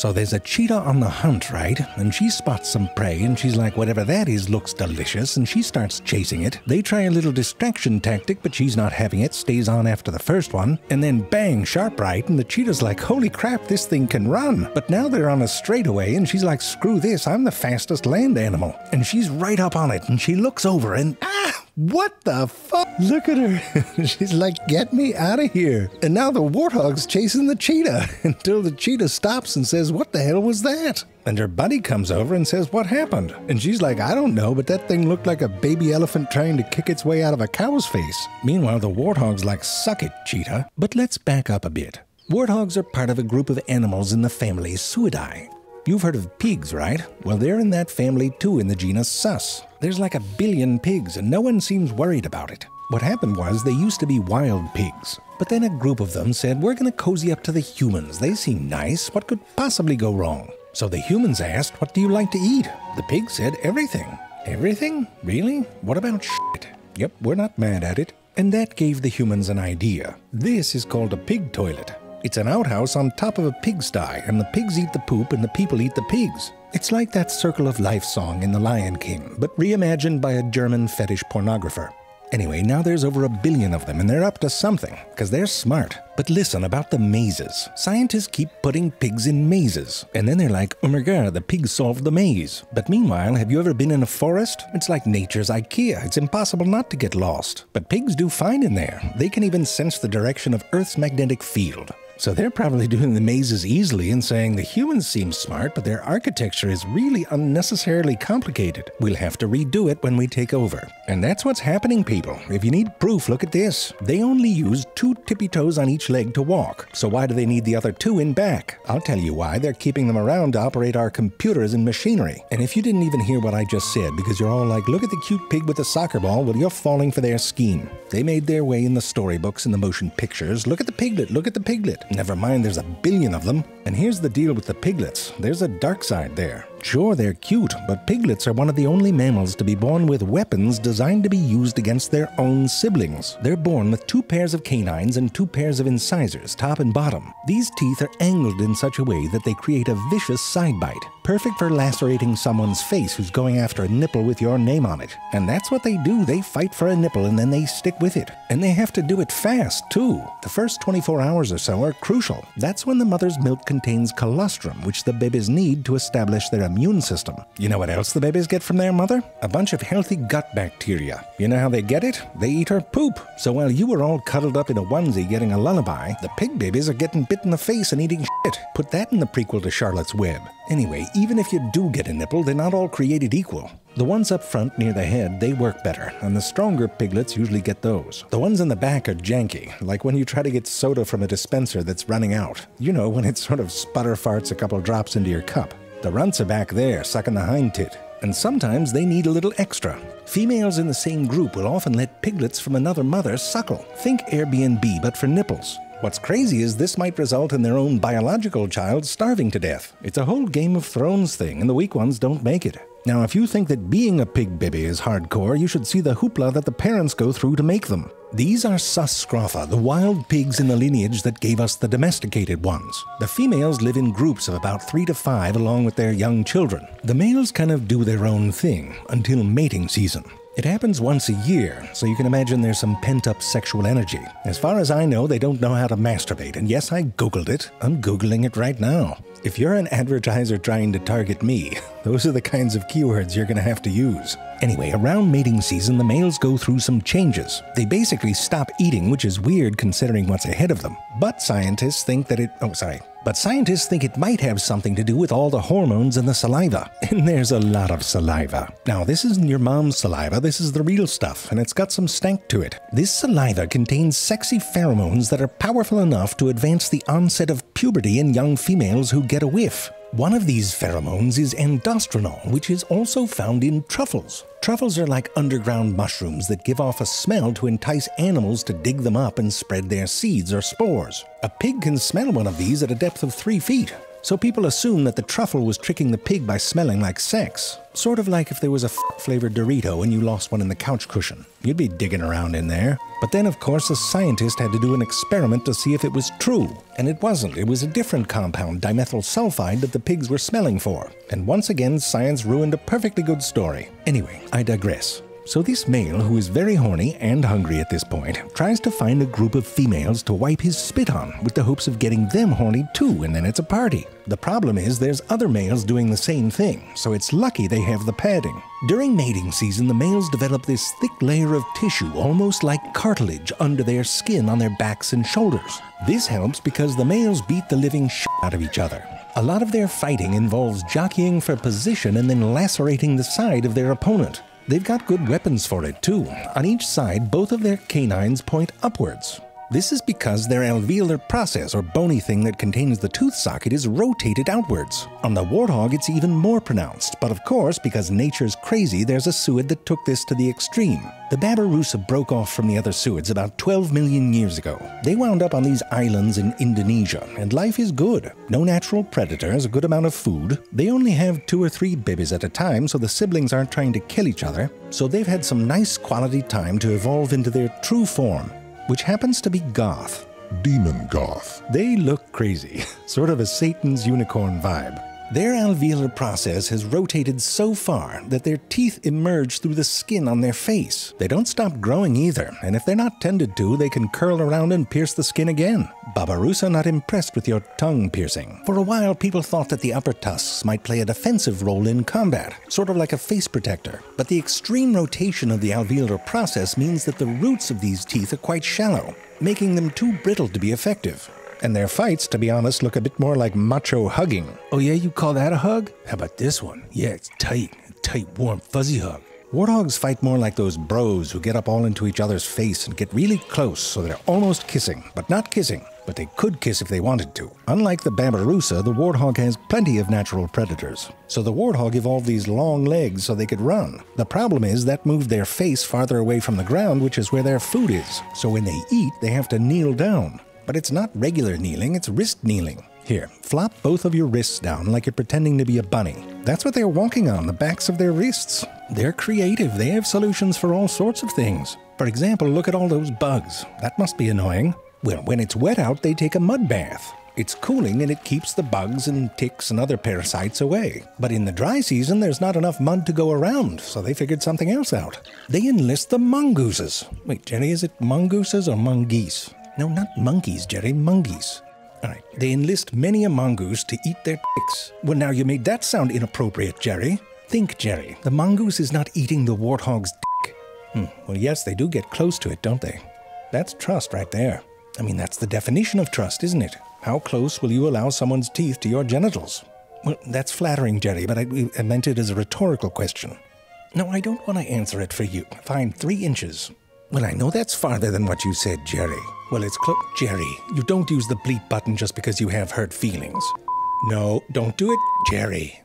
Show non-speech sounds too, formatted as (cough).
So there's a cheetah on the hunt, right? And she spots some prey and she's like, whatever that is looks delicious, and she starts chasing it. They try a little distraction tactic, but she's not having it, stays on after the first one, and then bang, sharp right, and the cheetah's like, holy crap, this thing can run. But now they're on a straightaway, and she's like, screw this, I'm the fastest land animal. And she's right up on it, and she looks over and ah! What the fuck? Look at her. (laughs) She's like, get me out of here. And now the warthog's chasing the cheetah (laughs) until the cheetah stops and says, What the hell was that? And her buddy comes over and says, What happened? And she's like, I don't know, but that thing looked like a baby elephant trying to kick its way out of a cow's face. Meanwhile, the warthog's like, Suck it, cheetah. But let's back up a bit. Warthogs are part of a group of animals in the family Suidae. You've heard of pigs, right? Well, they're in that family too in the genus Sus. There's like a billion pigs, and no one seems worried about it. What happened was they used to be wild pigs, but then a group of them said, We're to cozy up to the humans. They seem nice. What could possibly go wrong? So the humans asked, What do you like to eat? The pig said, Everything. Everything? Really? What about shit? Yep, we're not mad at it. And that gave the humans an idea. This is called a pig toilet. It's an outhouse on top of a pigsty, and the pigs eat the poop and the people eat the pigs. It's like that Circle of Life song in The Lion King, but reimagined by a German fetish pornographer. Anyway, now there's over a billion of them, and they're up to something, because they're smart. But listen about the mazes. Scientists keep putting pigs in mazes, and then they're like, oh my god, the pig solved the maze. But meanwhile, have you ever been in a forest? It's like nature's IKEA. It's impossible not to get lost. But pigs do fine in there. They can even sense the direction of Earth's magnetic field. So they're probably doing the mazes easily and saying the humans seem smart, but their architecture is really unnecessarily complicated. We'll have to redo it when we take over. And that's what's happening, people. If you need proof, look at this. They only use two tippy toes on each leg to walk. So why do they need the other two in back? I'll tell you why. They're keeping them around to operate our computers and machinery. And if you didn't even hear what I just said, because you're all like, look at the cute pig with the soccer ball, well, you're falling for their scheme. They made their way in the storybooks and the motion pictures. Look at the piglet, look at the piglet. Never mind, there's a billion of them. And here's the deal with the piglets there's a dark side there. Sure, they're cute, but piglets are one of the only mammals to be born with weapons designed to be used against their own siblings. They're born with two pairs of canines and two pairs of incisors, top and bottom. These teeth are angled in such a way that they create a vicious side bite, perfect for lacerating someone's face who's going after a nipple with your name on it. And that's what they do. They fight for a nipple and then they stick with it. And they have to do it fast, too. The first 24 hours or so are crucial. That's when the mother's milk contains colostrum, which the babies need to establish their immune system. You know what else the babies get from their mother? A bunch of healthy gut bacteria. You know how they get it? They eat her poop. So while you were all cuddled up in a onesie getting a lullaby, the pig babies are getting bit in the face and eating shit. Put that in the prequel to Charlotte's Web. Anyway, even if you do get a nipple, they're not all created equal. The ones up front near the head, they work better, and the stronger piglets usually get those. The ones in the back are janky, like when you try to get soda from a dispenser that's running out. You know, when it sort of sputter farts a couple drops into your cup. The runts are back there, sucking the hind tit. And sometimes they need a little extra. Females in the same group will often let piglets from another mother suckle. Think Airbnb, but for nipples. What's crazy is this might result in their own biological child starving to death. It's a whole Game of Thrones thing, and the weak ones don't make it. Now, if you think that being a pig baby is hardcore, you should see the hoopla that the parents go through to make them. These are sus scrofa, the wild pigs in the lineage that gave us the domesticated ones. The females live in groups of about three to five along with their young children. The males kind of do their own thing until mating season. It happens once a year, so you can imagine there's some pent up sexual energy. As far as I know, they don't know how to masturbate, and yes, I Googled it. I'm Googling it right now. If you're an advertiser trying to target me, (laughs) those are the kinds of keywords you're gonna have to use. Anyway, around mating season, the males go through some changes. They basically stop eating, which is weird considering what's ahead of them. But scientists think that it. Oh, sorry. But scientists think it might have something to do with all the hormones in the saliva. (laughs) And there's a lot of saliva. Now, this isn't your mom's saliva, this is the real stuff, and it's got some stank to it. This saliva contains sexy pheromones that are powerful enough to advance the onset of puberty in young females who get a whiff. One of these pheromones is androstenol, which is also found in truffles. Truffles are like underground mushrooms that give off a smell to entice animals to dig them up and spread their seeds or spores. A pig can smell one of these at a depth of three feet. So people assume that the truffle was tricking the pig by smelling like sex. Sort of like if there was a flavored Dorito and you lost one in the couch cushion. You'd be digging around in there. But then, of course, a scientist had to do an experiment to see if it was true. And it wasn't. It was a different compound, dimethyl sulfide, that the pigs were smelling for. And once again, science ruined a perfectly good story. Anyway, I digress. So this male, who is very horny and hungry at this point, tries to find a group of females to wipe his spit on with the hopes of getting them horny too, and then it's a party. The problem is there's other males doing the same thing, so it's lucky they have the padding. During mating season, the males develop this thick layer of tissue, almost like cartilage, under their skin on their backs and shoulders. This helps because the males beat the living shit out of each other. A lot of their fighting involves jockeying for position and then lacerating the side of their opponent. They've got good weapons for it, too. On each side, both of their canines point upwards. This is because their alveolar process, or bony thing that contains the tooth socket, is rotated outwards. On the warthog, it's even more pronounced, but of course, because nature's crazy, there's a suid that took this to the extreme. The Babirusa broke off from the other suids about 12 million years ago. They wound up on these islands in Indonesia, and life is good. No natural predators, a good amount of food. They only have two or three babies at a time, so the siblings aren't trying to kill each other. So they've had some nice quality time to evolve into their true form, which happens to be goth. Demon Goth. They look crazy, (laughs) sort of a Satan's unicorn vibe. Their alveolar process has rotated so far that their teeth emerge through the skin on their face. They don't stop growing either, and if they're not tended to, they can curl around and pierce the skin again. Babirusa not impressed with your tongue piercing. For a while, people thought that the upper tusks might play a defensive role in combat, sort of like a face protector. But the extreme rotation of the alveolar process means that the roots of these teeth are quite shallow, making them too brittle to be effective. And their fights, to be honest, look a bit more like macho hugging. Oh, yeah, you call that a hug? How about this one? Yeah, it's tight. A tight, warm, fuzzy hug. Warthogs fight more like those bros who get up all into each other's face and get really close so they're almost kissing, but not kissing. But they could kiss if they wanted to. Unlike the Babirusa, the warthog has plenty of natural predators. So the warthog evolved these long legs so they could run. The problem is that moved their face farther away from the ground, which is where their food is. So when they eat, they have to kneel down. But it's not regular kneeling, it's wrist kneeling. Here, flop both of your wrists down like you're pretending to be a bunny. That's what they're walking on, the backs of their wrists. They're creative, they have solutions for all sorts of things. For example, look at all those bugs. That must be annoying. Well, when it's wet out, they take a mud bath. It's cooling and it keeps the bugs and ticks and other parasites away. But in the dry season, there's not enough mud to go around, so they figured something else out. They enlist the mongooses. Wait, Jenny, is it mongooses or mongoose? No, not monkeys, Jerry, monkeys. All right. They enlist many a mongoose to eat their dicks. Well, now you made that sound inappropriate, Jerry. Think, Jerry. The mongoose is not eating the warthog's dick. Hmm. Well, yes, they do get close to it, don't they? That's trust right there. I mean, that's the definition of trust, isn't it? How close will you allow someone's teeth to your genitals? Well, that's flattering, Jerry, but I, I meant it as a rhetorical question. No, I don't want to answer it for you. Fine, three inches. Well, I know that's farther than what you said, Jerry. Well, it's close. Jerry, you don't use the bleep button just because you have hurt feelings. No, don't do it, Jerry.